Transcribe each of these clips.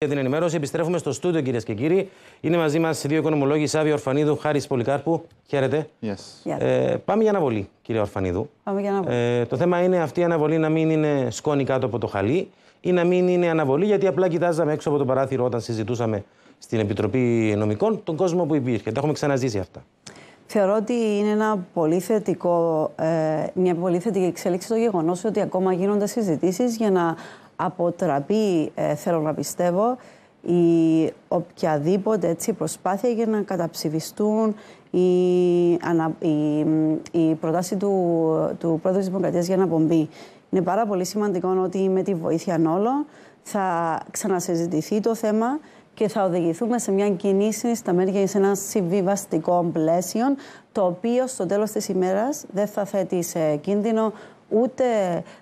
Για την ενημέρωση, επιστρέφουμε στο στούντιο, κυρίες και κύριοι. Είναι μαζί μας δύο οικονομολόγοι, Σάβιο Ορφανίδου, Χάρης Πολυκάρπου. Χαίρετε. Yes. Ε, πάμε για αναβολή, κύριε Ορφανίδου. Πάμε για αναβολή. Ε, το θέμα είναι αυτή η αναβολή να μην είναι σκόνη κάτω από το χαλί ή να μην είναι αναβολή, γιατί απλά κοιτάζαμε έξω από το παράθυρο όταν συζητούσαμε στην Επιτροπή Νομικών τον κόσμο που υπήρχε. Τα έχουμε ξαναζήσει αυτά. Θεωρώ ότι είναι ένα πολύ θετικό, ε, μια πολύ θετική εξέλιξη το γεγονός ότι ακόμα γίνονται συζητήσεις για να αποτραπεί, ε, θέλω να πιστεύω, η οποιαδήποτε έτσι, προσπάθεια για να καταψηφιστούν η, ανα, η, η προτάση του, του Πρόεδρου της Δημοκρατίας για αναπομπή. Είναι πάρα πολύ σημαντικό ότι με τη βοήθεια όλων θα ξανασυζητηθεί το θέμα και θα οδηγηθούμε σε μια κοινή συνισταμέρεια σε ένα συμβιβαστικό πλαίσιο, το οποίο στο τέλος της ημέρας δεν θα θέτει σε κίνδυνο ούτε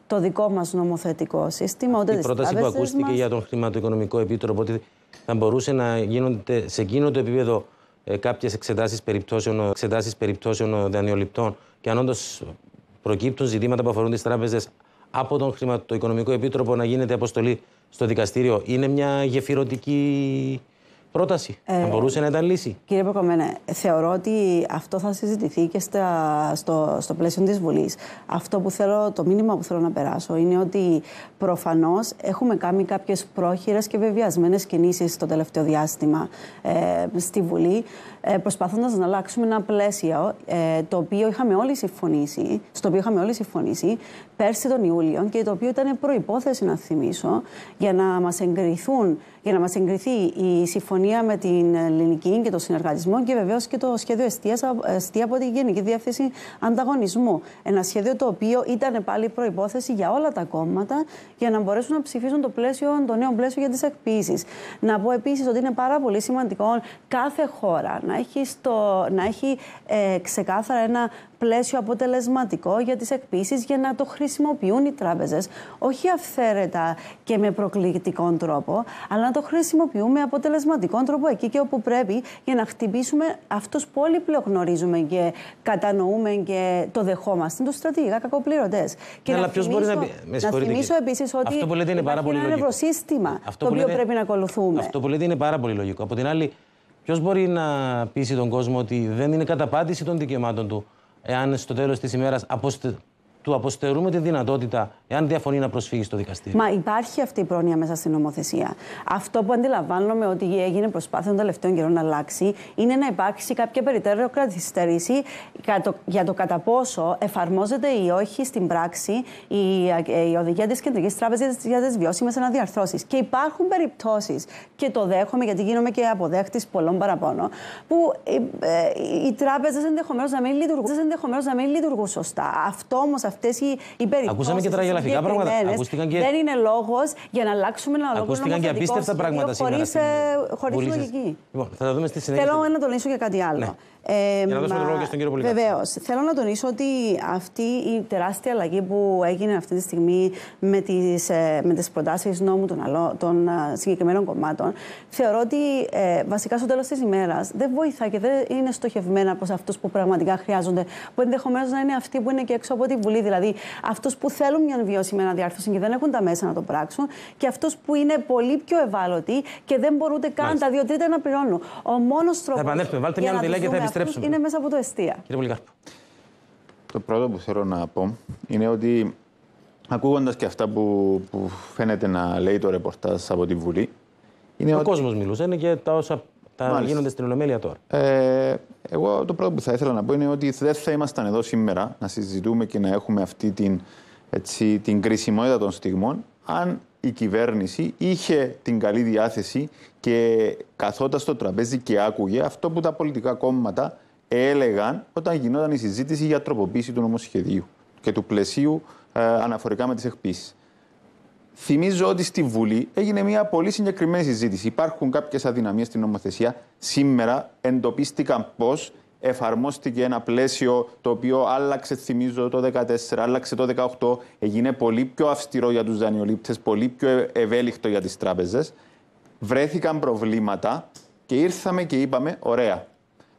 το δικό μας νομοθετικό σύστημα, ούτε Η πρόταση που ακούστηκε μας. για τον χρηματοοικονομικό επίτροπο ότι θα μπορούσε να γίνονται σε εκείνο το επίπεδο ε, κάποιες εξετάσεις περιπτώσεων, εξετάσεις περιπτώσεων δανειοληπτών και αν όντως προκύπτουν ζητήματα που αφορούν τις τράπεζες από τον χρηματοοικονομικό επίτροπο να γίνεται αποστολή στο δικαστήριο είναι μια γεφυρωτική πρόταση. Ε, θα μπορούσε να ήταν λύση. Κύριε Ποκομένε, θεωρώ ότι αυτό θα συζητηθεί και στα, στο, στο πλαίσιο της Βουλής. Αυτό που θέλω, το μήνυμα που θέλω να περάσω είναι ότι προφανώς έχουμε κάνει κάποιες πρόχειρες και βεβαιασμένες κινήσεις το τελευταίο διάστημα ε, στη Βουλή, ε, προσπαθώντας να αλλάξουμε ένα πλαίσιο ε, το οποίο είχαμε όλοι συμφωνήσει, στο οποίο είχαμε όλοι συμφωνήσει πέρσι τον Ιούλιο και το οποίο ήταν προϋπόθεση, να θυμίσω, για να μας εγκριθούν για να μας εγκριθεί η συμφωνία με την ελληνική και το συνεργατισμό και βεβαίως και το σχέδιο εστίας, εστία από τη Γενική Διεύθυνση Ανταγωνισμού. Ένα σχέδιο το οποίο ήταν πάλι προϋπόθεση για όλα τα κόμματα για να μπορέσουν να ψηφίσουν το, πλαίσιο, το νέο πλαίσιο για τις εκποίησεις. Να πω επίσης ότι είναι πάρα πολύ σημαντικό κάθε χώρα να έχει, στο, να έχει ε, ξεκάθαρα ένα πλαίσιο αποτελεσματικό για τις εκπίσεις για να το χρησιμοποιούν οι τράπεζες όχι αυθαίρετα και με προκλητικό τρόπο αλλά να το χρησιμοποιούν με αποτελεσματικό τρόπο εκεί και όπου πρέπει για να χτυπήσουμε αυτούς που όλοι πλέον γνωρίζουμε και κατανοούμε και το δεχόμαστε, τους στρατηγικά κακοπληρωτές. Και Ναι, να αλλά ποιος θυμίσω, μπορεί να πει- με να συγχωρείτε, θυμίσω κύριε. επίσης ότι Αυτό που λέτε είναι πάρα υπάρχει πολύ ένα λογικό. ευρωσύστημα Αυτό το που οποίο λέτε- πρέπει να ακολουθούμε. Αυτό που λέτε είναι πάρα πολύ λογικό. Από την άλλη, ποιος μπορεί να πείσει τον κόσμο ότι δεν είναι καταπάτηση των δικαιωμάτων του, εάν στο τέλος της ημέρας του αποστερούμε τη δυνατότητα, εάν διαφωνεί, να προσφύγει στο δικαστήριο. Μα υπάρχει αυτή η πρόνοια μέσα στην νομοθεσία. Αυτό που αντιλαμβάνομαι ότι έγινε προσπάθεια των τελευταίων καιρών να αλλάξει είναι να υπάρξει κάποια περιττέρω καθυστέρηση για το, για το κατά πόσο εφαρμόζεται ή όχι στην πράξη η, η οδηγία της Κεντρικής Τράπεζας για τις βιώσιμες αναδιαρθρώσεις. Και υπάρχουν περιπτώσεις, και το δέχομαι γιατί γίνομαι και αποδέχτης πολλών παραπάνω, που ε, ε, οι τράπεζες ενδεχομένως να, μην λειτουργούν- ενδεχομένως να μην λειτουργούν σωστά. Αυτό όμως, αυτές οι, οι περιπτώσεις. Ακούσαμε και τραγελαφικά πράγματα. Ακούστηκαν και- Δεν είναι λόγος για να αλλάξουμε ένα ολόκληρο Ακούστηκαν και νομοθετικό απίστευτα σχέδιο πράγματα σήμερα. χωρίς, στην ε, χωρίς Βουλή σας. λογική. Λοιπόν, θα τα δούμε στη συνέχεια. Θέλω να τονίσω και κάτι άλλο. Ναι. Για να δώσουμε το λόγο και στον κύριο Πολυκάρπου. Βεβαίως. Θέλω να τονίσω ότι αυτή η τεράστια αλλαγή που έγινε αυτή τη στιγμή με τις με τις προτάσεις νόμου των, αλλο- των ε, συγκεκριμένων κομμάτων, θεωρώ ότι ε, βασικά στο τέλος της ημέρας δεν βοηθά και δεν είναι στοχευμένα προς αυτούς που πραγματικά χρειάζονται, που ενδεχομένως να είναι αυτοί που είναι και έξω από τη Βουλή. Δηλαδή αυτούς που θέλουν μια βιώσιμη αναδιάρθρωση και δεν έχουν τα μέσα να το πράξουν, και αυτούς που είναι πολύ πιο ευάλωτοι και δεν μπορούν ούτε καν Μάλιστα. τα δύο τρίτα να πληρώνουν. Ο μόνος τρόπος. επανέλθουμε. Βάλτε μια νοτελεία και θα επιστρέψουμε. Είναι μέσα από το εστία. Κύριε Πολυκάρπου. Το πρώτο που θέλω να πω είναι ότι ακούγοντας και αυτά που, που φαίνεται να λέει το ρεπορτάζ από τη Βουλή, είναι Ο ότι κόσμος μιλούσε είναι και τα όσα τα Μάλιστα. γίνονται στην Ολομέλεια τώρα. Ε, εγώ το πρώτο που θα ήθελα να πω είναι ότι δεν θα ήμασταν εδώ σήμερα να συζητούμε και να έχουμε αυτή την, έτσι, την κρισιμότητα των στιγμών αν η κυβέρνηση είχε την καλή διάθεση και καθόταν στο τραπέζι και άκουγε αυτό που τα πολιτικά κόμματα έλεγαν όταν γινόταν η συζήτηση για τροποποίηση του νομοσχεδίου και του πλαισίου ε, αναφορικά με τις εκπίσεις. Θυμίζω ότι στη Βουλή έγινε μια πολύ συγκεκριμένη συζήτηση. Υπάρχουν κάποιες αδυναμίες στην νομοθεσία. Σήμερα εντοπίστηκαν πώ εφαρμόστηκε ένα πλαίσιο το οποίο άλλαξε, θυμίζω, το 2014, άλλαξε το 2018, έγινε πολύ πιο αυστηρό για τους δανειολήπτες, πολύ πιο ε- ευέλικτο για τις τράπεζες. Βρέθηκαν προβλήματα και ήρθαμε και είπαμε, ωραία,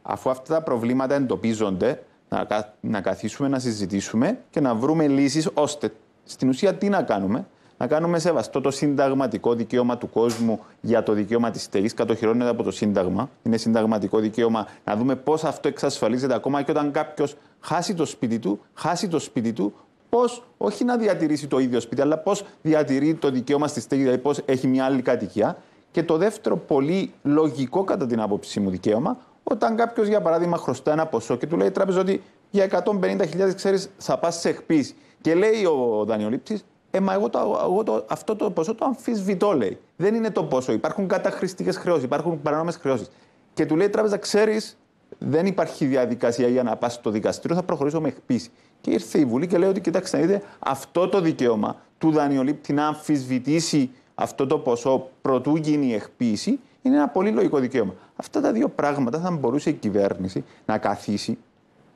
αφού αυτά τα προβλήματα εντοπίζονται, να, κα- να καθίσουμε να συζητήσουμε και να βρούμε λύσεις ώστε στην ουσία τι να κάνουμε, να κάνουμε σεβαστό το συνταγματικό δικαίωμα του κόσμου για το δικαίωμα της στέγης. Κατοχυρώνεται από το Σύνταγμα. Είναι συνταγματικό δικαίωμα να δούμε πώς αυτό εξασφαλίζεται ακόμα και όταν κάποιος χάσει το σπίτι του, χάσει το σπίτι του, πώς όχι να διατηρήσει το ίδιο σπίτι, αλλά πώς διατηρεί το δικαίωμα στη στέγη, δηλαδή πώς έχει μια άλλη κατοικία. Και το δεύτερο, πολύ λογικό κατά την άποψή μου δικαίωμα, όταν κάποιος, για παράδειγμα, χρωστά ένα ποσό και του λέει η τράπεζα ότι για 150.000 ξέρεις θα πας σε εκπίση. Και λέει ο δανειολήπτης, ε, μα εγώ, το, εγώ το, αυτό το ποσό το αμφισβητώ, λέει. Δεν είναι το ποσό. Υπάρχουν καταχρηστικές χρεώσεις, υπάρχουν παράνομε χρεώσεις. Και του λέει η τράπεζα, ξέρεις, δεν υπάρχει διαδικασία για να πας στο δικαστήριο, θα προχωρήσω με εκπίση. Και ήρθε η Βουλή και λέει ότι, κοιτάξτε, να δείτε, αυτό το δικαίωμα του δανειολήπτη να αμφισβητήσει αυτό το ποσό προτού γίνει η εκποίηση είναι ένα πολύ λογικό δικαίωμα. Αυτά τα δύο πράγματα θα μπορούσε η κυβέρνηση να καθίσει.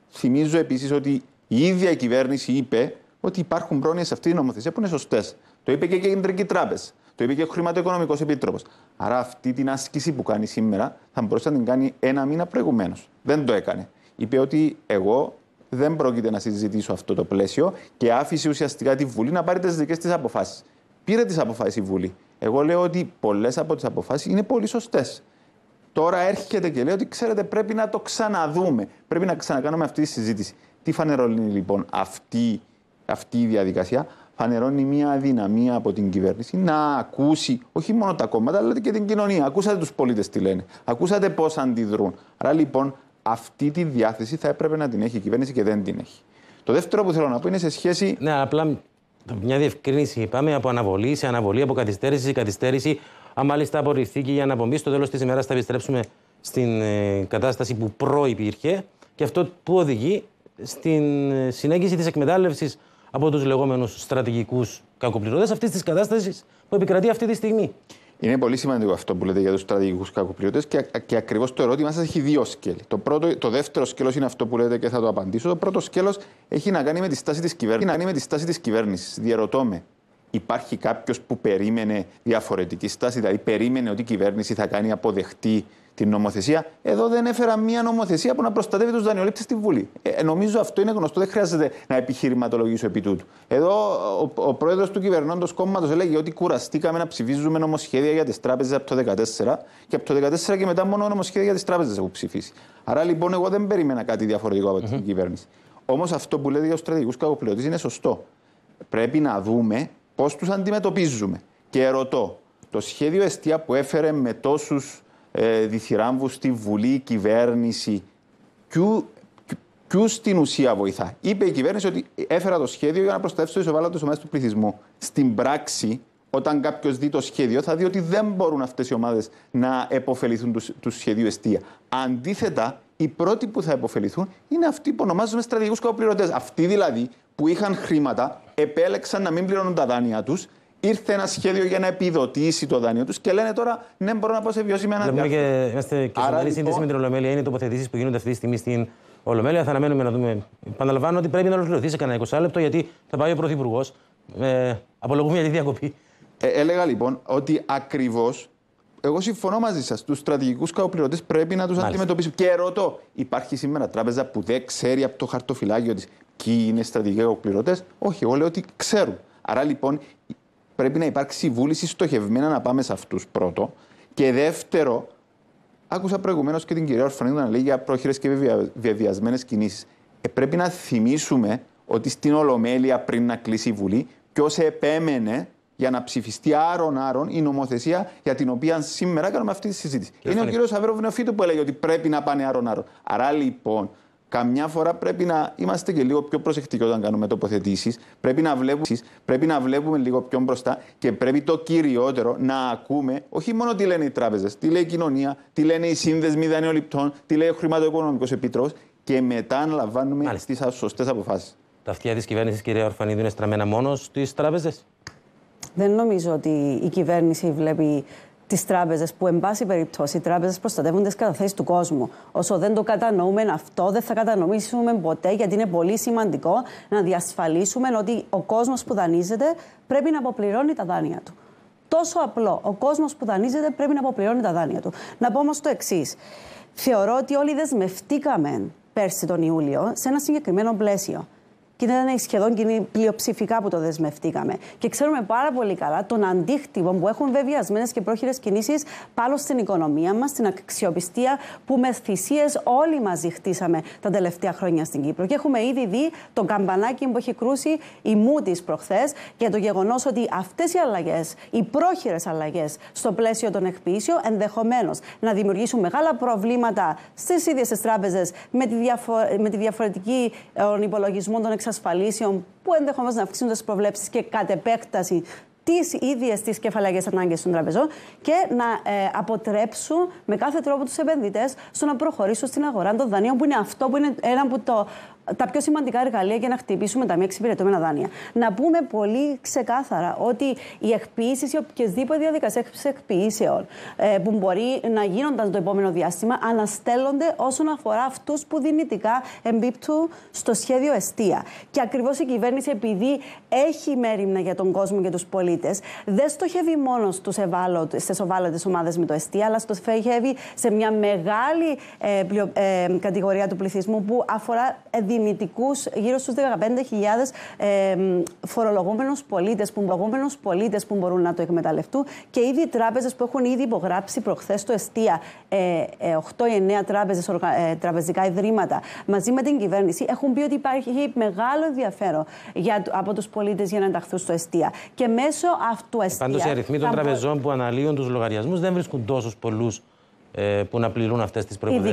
Θυμίζω επίσης ότι η ίδια η κυβέρνηση είπε ότι υπάρχουν πρόνοιες σε αυτή την νομοθεσία που είναι σωστές. Το είπε και η Κεντρική Τράπεζα. Το είπε και ο Χρηματοοικονομικός Επίτροπος. Άρα αυτή την άσκηση που κάνει σήμερα θα μπορούσε να την κάνει ένα μήνα προηγουμένως. Δεν το έκανε. Είπε ότι εγώ δεν πρόκειται να συζητήσω αυτό το πλαίσιο και άφησε ουσιαστικά τη Βουλή να πάρει τις δικές της αποφάσεις. Πήρε τις αποφάσεις η Βουλή. Εγώ λέω ότι πολλές από τις αποφάσεις είναι πολύ σωστές. Τώρα έρχεται και λέει ότι ξέρετε πρέπει να το ξαναδούμε. Πρέπει να ξανακάνουμε αυτή τη συζήτηση. Τι φανερώνει λοιπόν αυτή, αυτή η διαδικασία. Φανερώνει μια αδυναμία από την κυβέρνηση να ακούσει όχι μόνο τα κόμματα αλλά και την κοινωνία. Ακούσατε τους πολίτες τι λένε. Ακούσατε πώς αντιδρούν. Άρα λοιπόν αυτή τη διάθεση θα έπρεπε να την έχει η κυβέρνηση και δεν την έχει. Το δεύτερο που θέλω να πω είναι σε σχέση. Ναι, απλά μια διευκρίνηση. Πάμε από αναβολή σε αναβολή, από καθυστέρηση σε καθυστέρηση. Αν μάλιστα απορριφθεί και η αναπομπή, στο τέλος της ημέρας θα επιστρέψουμε στην ε, κατάσταση που προϋπήρχε και αυτό που οδηγεί στην ε, συνέγγιση της εκμετάλλευσης από τους λεγόμενους στρατηγικούς κακοπληρωτές αυτής της κατάστασης που επικρατεί αυτή τη στιγμή. Είναι πολύ σημαντικό αυτό που λέτε για τους στρατηγικούς κακοπληρωτές και, και ακριβώς το ερώτημα σας έχει δύο σκέλη. Το, πρώτο, το δεύτερο σκέλος είναι αυτό που λέτε και θα το απαντήσω. Το πρώτο σκέλος έχει να κάνει με τη στάση της κυβέρνησης. να κάνει με τη στάση της κυβέρνησης. Διαρωτώ με, υπάρχει κάποιος που περίμενε διαφορετική στάση, δηλαδή περίμενε ότι η κυβέρνηση θα κάνει αποδεκτή την νομοθεσία. Εδώ δεν έφερα μια νομοθεσία που να προστατεύει τους δανειολήπτες στη Βουλή. Ε, νομίζω αυτό είναι γνωστό, δεν χρειάζεται να επιχειρηματολογήσω επί τούτου. Εδώ ο, ο πρόεδρος του κυβερνώντος κόμματος έλεγε ότι κουραστήκαμε να ψηφίζουμε νομοσχέδια για τις τράπεζες από το 2014 και από το 2014 και μετά μόνο νομοσχέδια για τις τράπεζες έχουν ψηφίσει. Άρα λοιπόν εγώ δεν περίμενα κάτι διαφορετικό από την mm-hmm. κυβέρνηση. Όμως αυτό που λέτε για τους στρατηγικούς κακοπληρωτές είναι σωστό. Πρέπει να δούμε πώς τους αντιμετωπίζουμε. Και ρωτώ, το σχέδιο εστία που έφερε με τόσους ε, διθυράμβου στη Βουλή, η κυβέρνηση, ποιου στην ουσία βοηθά. Είπε η κυβέρνηση ότι έφερα το σχέδιο για να προστατεύσει το ισοβάλλοντο ομάδες του πληθυσμού. Στην πράξη, όταν κάποιος δει το σχέδιο, θα δει ότι δεν μπορούν αυτές οι ομάδες να επωφεληθούν τους, τους σχεδίου εστία. Αντίθετα, οι πρώτοι που θα επωφεληθούν είναι αυτοί που ονομάζουμε στρατηγικούς κοπληρωτέ. Αυτοί δηλαδή που είχαν χρήματα, επέλεξαν να μην πληρώνουν τα δάνεια τους ήρθε ένα σχέδιο για να επιδοτήσει το δάνειο τους και λένε τώρα ναι, μπορώ να πω σε βιώσιμη ανάπτυξη. και είμαστε και σε σύνδεση λοιπόν... με την Ολομέλεια. Είναι οι τοποθετήσεις που γίνονται αυτή τη στιγμή στην Ολομέλεια. Θα αναμένουμε να δούμε. Επαναλαμβάνω ότι πρέπει να ολοκληρωθεί σε κανένα 20 λεπτό γιατί θα πάει ο Πρωθυπουργός. Ε, απολογούμε για τη διακοπή. Ε, έλεγα λοιπόν ότι ακριβώς εγώ συμφωνώ μαζί σας. Τους στρατηγικούς καοπληρωτέ πρέπει να τους αντιμετωπίσουμε. Και ρωτώ, υπάρχει σήμερα τράπεζα που δεν ξέρει από το χαρτοφυλάκιο της ποιοι είναι στρατηγικοί καοπληρωτέ. Όχι, εγώ λέω ότι ξέρουν. Άρα λοιπόν πρέπει να υπάρξει βούληση στοχευμένα να πάμε σε αυτούς πρώτο. Και δεύτερο, άκουσα προηγουμένως και την κυρία Ορφανίδου να λέει για πρόχειρες και βεβαιασμένε κινήσεις. Ε, πρέπει να θυμίσουμε ότι στην Ολομέλεια πριν να κλείσει η Βουλή, ποιος επέμενε για να ψηφιστεί άρον-άρον η νομοθεσία για την οποία σήμερα κάνουμε αυτή τη συζήτηση. Είναι ο κύριος Αβέροβ Νεοφίτου που έλεγε ότι πρέπει να πάνε άρον-άρον. Άρα λοιπόν Καμιά φορά πρέπει να είμαστε και λίγο πιο προσεκτικοί όταν κάνουμε τοποθετήσεις. Πρέπει, να βλέπουμε, πρέπει να βλέπουμε λίγο πιο μπροστά και πρέπει το κυριότερο να ακούμε όχι μόνο τι λένε οι τράπεζες, τι λέει η κοινωνία, τι λένε οι σύνδεσμοι δανειοληπτών, τι λέει ο χρηματοοικονομικός επίτροπο και μετά να λαμβάνουμε τις σωστές αποφάσεις. Τα αυτιά της κυβέρνησης, κυρία Ορφανίδου, είναι στραμμένα μόνο στις τράπεζες; Δεν νομίζω ότι η κυβέρνηση βλέπει τις τράπεζες, που εν πάση περιπτώσει οι τράπεζες προστατεύουν τις καταθέσεις του κόσμου. Όσο δεν το κατανοούμε αυτό, δεν θα κατανοήσουμε ποτέ, γιατί είναι πολύ σημαντικό να διασφαλίσουμε ότι ο κόσμος που δανείζεται πρέπει να αποπληρώνει τα δάνεια του. Τόσο απλό. Ο κόσμος που δανείζεται πρέπει να αποπληρώνει τα δάνεια του. Να πω όμως το εξής. Θεωρώ ότι όλοι δεσμευτήκαμε πέρσι τον Ιούλιο σε ένα συγκεκριμένο πλαίσιο. Και ήταν σχεδόν κοινή πλειοψηφικά που το δεσμευτήκαμε. Και ξέρουμε πάρα πολύ καλά τον αντίκτυπο που έχουν βεβαιασμένες και πρόχειρες κινήσεις πάνω στην οικονομία μας, στην αξιοπιστία που με θυσίες όλοι μαζί χτίσαμε τα τελευταία χρόνια στην Κύπρο. Και έχουμε ήδη δει το καμπανάκι που έχει κρούσει η Μούτη προχθές για το γεγονός ότι αυτές οι αλλαγές, οι πρόχειρες αλλαγές στο πλαίσιο των εκποιήσεων, ενδεχομένως να δημιουργήσουν μεγάλα προβλήματα στις ίδιες τις τράπεζες με, τη διαφο με τη διαφορετική ε, υπολογισμό των εξασφαλίσεων που ενδεχομένω να αυξήσουν τις προβλέψεις και κατ' επέκταση τις ίδιες τις κεφαλαϊκές ανάγκες των τραπεζών και να ε, αποτρέψουν με κάθε τρόπο τους επενδυτές στο να προχωρήσουν στην αγορά των δανείων, που είναι αυτό που είναι ένα από το τα πιο σημαντικά εργαλεία για να χτυπήσουμε τα μη εξυπηρετούμενα δάνεια. Να πούμε πολύ ξεκάθαρα ότι οι εκποιήσεις ή οποιασδήποτε διαδικασίε εκποιήσεων ε, που μπορεί να γίνονταν το επόμενο διάστημα αναστέλλονται όσον αφορά αυτούς που δυνητικά εμπίπτουν στο σχέδιο εστία. Και ακριβώς η κυβέρνηση, επειδή έχει μέρημνα για τον κόσμο και τους πολίτες, δεν στοχεύει μόνος στις ευάλωτες ομάδες με το εστία, αλλά στοχεύει σε μια μεγάλη ε, ε, κατηγορία του πληθυσμού που αφορά δυνητικού γύρω στους 15.000 ε, φορολογούμενους πολίτες που, πολίτες που μπορούν να το εκμεταλλευτούν και ήδη οι τράπεζες που έχουν ήδη υπογράψει προχθές το εστία ε, 8 ή 9 τράπεζες, ε, τραπεζικά ιδρύματα μαζί με την κυβέρνηση έχουν πει ότι υπάρχει μεγάλο ενδιαφέρον για, από τους πολίτες για να ενταχθούν στο εστία. Και μέσω αυτού εστία. Πάντως οι αριθμοί των τραπεζών που αναλύουν τους λογαριασμούς δεν βρίσκουν τόσους πολλούς ε, που να πληρούν αυτές τις προποθέσει.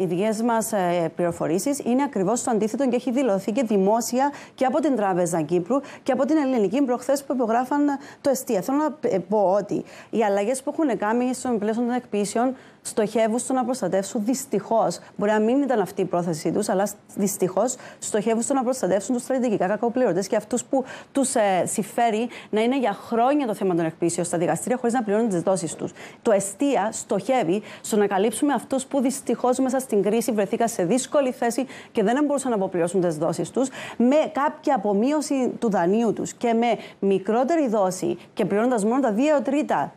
Οι δικές μας ε, πληροφορήσεις είναι ακριβώς το αντίθετο και έχει δηλωθεί και δημόσια και από την Τράπεζα Κύπρου και από την Ελληνική προχθές που υπογράφαν το εστία. Θέλω να πω ότι οι αλλαγές που έχουν κάνει στον πλαίσιο των εκπίσεων στοχεύουν στο να προστατεύσουν δυστυχώς. Μπορεί να μην ήταν αυτή η πρόθεσή τους, αλλά δυστυχώς στοχεύουν στο να προστατεύσουν τους στρατηγικά κακοπληρωτέ και αυτούς που τους ε, συμφέρει να είναι για χρόνια το θέμα των εκπίσεων στα δικαστήρια χωρίς να πληρώνουν τις δόσεις τους. Το εστία στοχεύει στο να καλύψουμε αυτούς που δυστυχώς μέσα στην κρίση βρεθήκαν σε δύσκολη θέση και δεν μπορούσαν να αποπληρώσουν τις δόσεις τους, με κάποια απομείωση του δανείου τους και με μικρότερη δόση και πληρώνοντας μόνο τα 2 τρίτα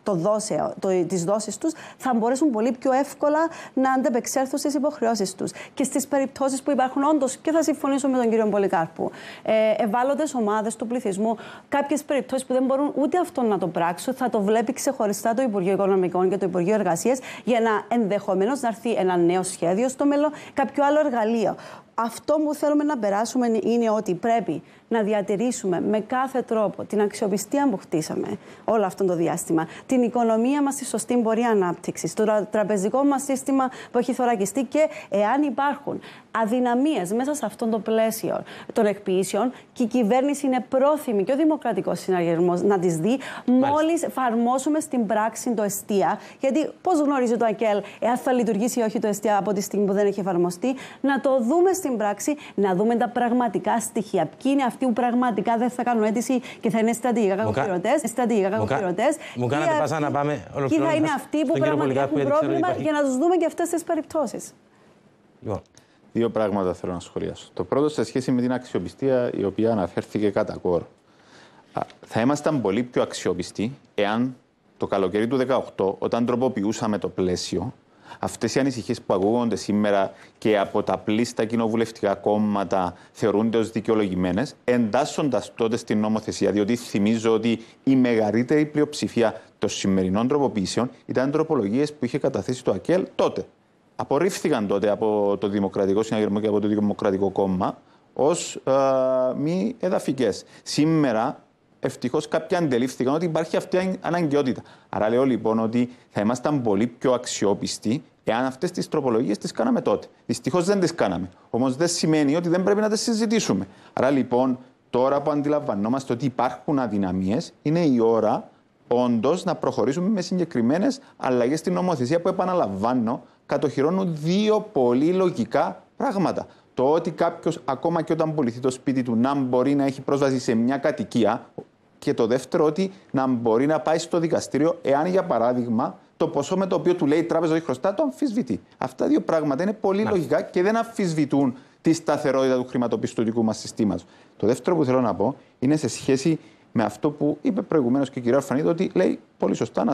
τη δόση τους, θα μπορέσουν πολύ πιο εύκολα να αντεπεξέλθουν στις υποχρεώσεις τους. Και στις περιπτώσεις που υπάρχουν, όντως, και θα συμφωνήσω με τον κύριο Πολυκάρπου, ε, ευάλωτες ομάδες του πληθυσμού, κάποιες περιπτώσεις που δεν μπορούν ούτε αυτό να το πράξουν, θα το βλέπει ξεχωριστά το Υπουργείο Οικονομικών και το Υπουργείο Εργασίας για να ενδεχομένως να έρθει ένα νέο σχέδιο στο μέλλον, κάποιο άλλο εργαλείο. Αυτό που θέλουμε να περάσουμε είναι ότι πρέπει να διατηρήσουμε με κάθε τρόπο την αξιοπιστία που χτίσαμε όλο αυτό το διάστημα, την οικονομία μας στη σωστή πορεία ανάπτυξης, το τραπεζικό μας σύστημα που έχει θωρακιστεί και εάν υπάρχουν αδυναμίες μέσα σε αυτό το πλαίσιο των εκποιήσεων και η κυβέρνηση είναι πρόθυμη και ο δημοκρατικός συναγερμός να τις δει, μόλις εφαρμόσουμε στην πράξη το εστία. Γιατί πώς γνωρίζει το ΑΚΕΛ εάν θα λειτουργήσει ή όχι το εστία από τη στιγμή που δεν έχει εφαρμοστεί, να το δούμε στην πράξη, να δούμε τα πραγματικά στοιχεία. Ποιοι είναι αυτοί που πραγματικά δεν θα κάνουν αίτηση και θα είναι στρατηγικά κακοπληρωτέ. Στρατηγικά κακοπληρωτέ. Μου κάνατε πάσα να πάμε Ποιοι θα είναι αυτοί που πραγματικά έχουν πρόβλημα για να τους δούμε και αυτές τις περιπτώσεις. Λοιπόν, δύο πράγματα θέλω να σχολιάσω. Το πρώτο σε σχέση με την αξιοπιστία η οποία αναφέρθηκε κατά κόρο. Θα ήμασταν πολύ πιο αξιοπιστοί εάν το καλοκαίρι του 2018, όταν τροποποιούσαμε το πλαίσιο, αυτές οι ανησυχίες που ακούγονται σήμερα και από τα πλήστα κοινοβουλευτικά κόμματα θεωρούνται ως δικαιολογημένες, εντάσσοντας τότε στην νομοθεσία. Διότι θυμίζω ότι η μεγαλύτερη πλειοψηφία των σημερινών τροποποιήσεων ήταν τροπολογίες που είχε καταθέσει το ΑΚΕΛ τότε. Απορρίφθηκαν τότε από το Δημοκρατικό Συναγερμό και από το Δημοκρατικό Κόμμα ως ε, μη εδαφικές. Σήμερα ευτυχώς κάποιοι αντελήφθηκαν ότι υπάρχει αυτή η αναγκαιότητα. Άρα λέω λοιπόν ότι θα ήμασταν πολύ πιο αξιόπιστοι εάν αυτές τις τροπολογίες τις κάναμε τότε. Δυστυχώς δεν τις κάναμε. Όμως δεν σημαίνει ότι δεν πρέπει να τις συζητήσουμε. Άρα λοιπόν, τώρα που αντιλαμβανόμαστε ότι υπάρχουν αδυναμίες, είναι η ώρα όντως να προχωρήσουμε με συγκεκριμένες αλλαγές στην νομοθεσία που επαναλαμβάνω κατοχυρώνουν δύο πολύ λογικά πράγματα. Το ότι κάποιος, ακόμα και όταν πουληθεί το σπίτι του, να μπορεί να έχει πρόσβαση σε μια κατοικία, και το δεύτερο, ότι να μπορεί να πάει στο δικαστήριο εάν, για παράδειγμα, το ποσό με το οποίο του λέει η τράπεζα ότι χρωστά το αμφισβητεί. Αυτά δύο πράγματα είναι πολύ λογικά και δεν αμφισβητούν τη σταθερότητα του χρηματοπιστωτικού μας συστήματος. Το δεύτερο που θέλω να πω είναι σε σχέση με αυτό που είπε προηγουμένως και η κυρία Ορφανίδη, ότι λέει πολύ σωστά,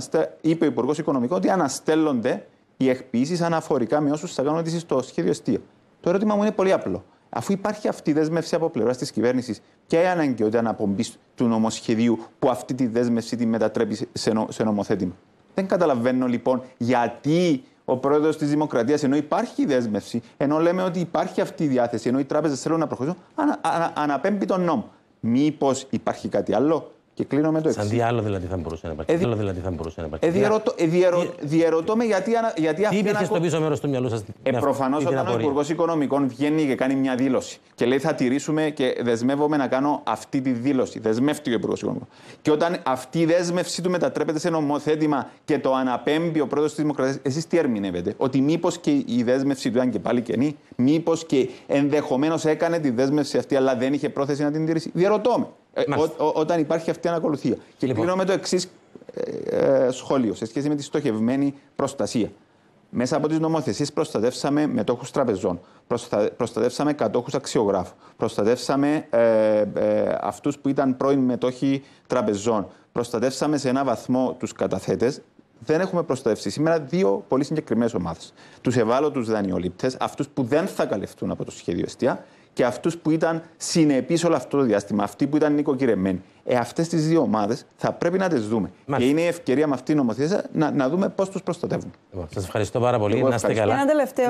είπε ο Υπουργός Οικονομικών, ότι αναστέλλονται οι εκποιήσεις αναφορικά με όσους θα κάνουν αίτηση στο σχέδιο εστία. Το ερώτημα μου είναι πολύ απλό. Αφού υπάρχει αυτή η δέσμευση από πλευράς της κυβέρνησης, ποια η αναγκαιότητα αναπομπή του νομοσχεδίου που αυτή τη δέσμευση τη μετατρέπει σε, νο, σε νομοθέτημα. Δεν καταλαβαίνω λοιπόν γιατί ο πρόεδρος της Δημοκρατίας, ενώ υπάρχει δέσμευση, ενώ λέμε ότι υπάρχει αυτή η διάθεση, ενώ οι τράπεζες θέλουν να προχωρήσουν, ανα, ανα, αναπέμπει τον νόμο. Μήπως υπάρχει κάτι άλλο; Και κλείνω με το εξή. Σαν τι άλλο δηλαδή θα μπορούσε να υπάρχει. Ε, Τι άλλο δηλαδή θα μπορούσε να υπάρχει. Ε, διερωτώ, ε, διερω, διερωτώ με γιατί, ανα- γιατί Τι αυτή υπήρχε ανακο- στο πίσω μέρος του μυαλού σας. ε, Προφανώς όταν ο Υπουργός Οικονομικών βγαίνει και κάνει μια δήλωση και λέει θα τηρήσουμε και δεσμεύομαι να κάνω αυτή τη δήλωση. Δεσμεύτηκε ο Υπουργός Οικονομικών. Και όταν αυτή η δέσμευσή του μετατρέπεται σε νομοθέτημα και το αναπέμπει ο πρόεδρος της Δημοκρατίας, εσείς τι ερμηνεύετε, Ότι μήπως και η δέσμευση του ήταν και πάλι κενή, μήπως και ενδεχομένως έκανε τη δέσμευση αυτή αλλά δεν είχε πρόθεση να την τηρήσει; Διερωτώ με. Ε, Μάλιστα. ο- ο- όταν υπάρχει αυτή η ανακολουθία. Και Λοιπόν. κλείνω με το εξής ε, σχόλιο σε σχέση με τη στοχευμένη προστασία. Μέσα από τις νομοθεσίες προστατεύσαμε μετόχους τραπεζών, προστα... προστατεύσαμε κατόχους αξιογράφου, προστατεύσαμε ε, ε, αυτούς που ήταν πρώην μετόχοι τραπεζών, προστατεύσαμε σε ένα βαθμό τους καταθέτες. Δεν έχουμε προστατεύσει σήμερα δύο πολύ συγκεκριμένες ομάδες. Τους ευάλωτους δανειολήπτες, αυτούς που δεν θα καλυφθούν από το σχέδιο εστία και αυτούς που ήταν συνεπείς όλο αυτό το διάστημα, αυτοί που ήταν νοικοκυρεμένοι. Ε, αυτές τις δύο ομάδες θα πρέπει να τις δούμε. Μάλιστα. Και είναι η ευκαιρία με αυτή την νομοθεσία να, να δούμε πώς τους προστατεύουμε. Σας ευχαριστώ πάρα πολύ. Εγώ Να είστε ευχαριστώ. καλά. Ένα τελευταίο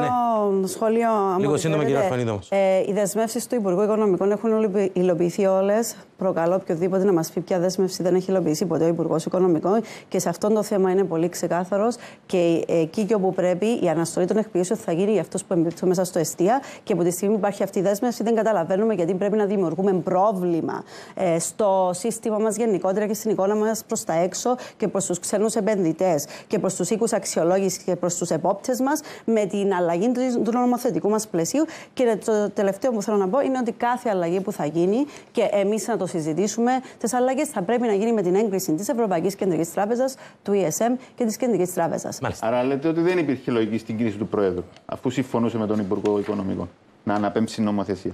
Ναι. σχόλιο. αν Λίγο μου σύντομα, επιτρέπετε. κυρία Αρφανίδη, όμως. Ε, οι δεσμεύσεις του Υπουργού Οικονομικών έχουν υλοποιη- υλοποιηθεί όλες. Προκαλώ οποιοδήποτε να μας πει ποια δέσμευση δεν έχει υλοποιήσει ποτέ ο Υπουργός Οικονομικών. Και σε αυτό το θέμα είναι πολύ ξεκάθαρος. Και εκεί και όπου πρέπει η αναστολή των εκπλήσεων θα γίνει για αυτούς που εμπίπτουν μέσα στο εστία. Και από τη στιγμή που υπάρχει αυτή η δέσμευση, δεν καταλαβαίνουμε γιατί πρέπει να δημιουργούμε πρόβλημα ε, στο σύστημα μας γενικότερα και στην εικόνα μας προς τα έξω και προς τους ξένους επενδυτές και προς τους οίκους αξιολόγησης και προς τους επόπτες μας με την αλλαγή του, του νομοθετικού μας πλαισίου. Και το τελευταίο που θέλω να πω είναι ότι κάθε αλλαγή που θα γίνει και εμείς να το συζητήσουμε, τις αλλαγές θα πρέπει να γίνει με την έγκριση της Ευρωπαϊκής Κεντρικής Τράπεζας, του ESM και της Κεντρικής Τράπεζας. Μάλιστα. Άρα λέτε ότι δεν υπήρχε λογική στην κρίση του Προέδρου, αφού συμφωνούσε με τον Υπουργό Οικονομικών να αναπέμψει νομοθεσία.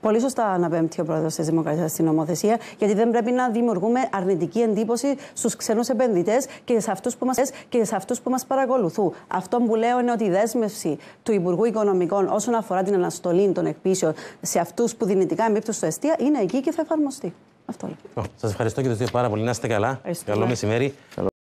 Πολύ σωστά αναπέμπτει ο πρόεδρος της Δημοκρατίας στην νομοθεσία, γιατί δεν πρέπει να δημιουργούμε αρνητική εντύπωση στους ξένους επενδυτές και σε αυτούς που μας και σε αυτούς που μας παρακολουθούν. Αυτό που λέω είναι ότι η δέσμευση του Υπουργού Οικονομικών όσον αφορά την αναστολή των εκπίσεων σε αυτούς που δυνητικά εμπίπτουν στο αιστεία είναι εκεί και θα εφαρμοστεί. Αυτό λέω. Σας ευχαριστώ και τους δύο πάρα πολύ. Να είστε καλά. Ευχαριστώ. Καλό μεσημέρι.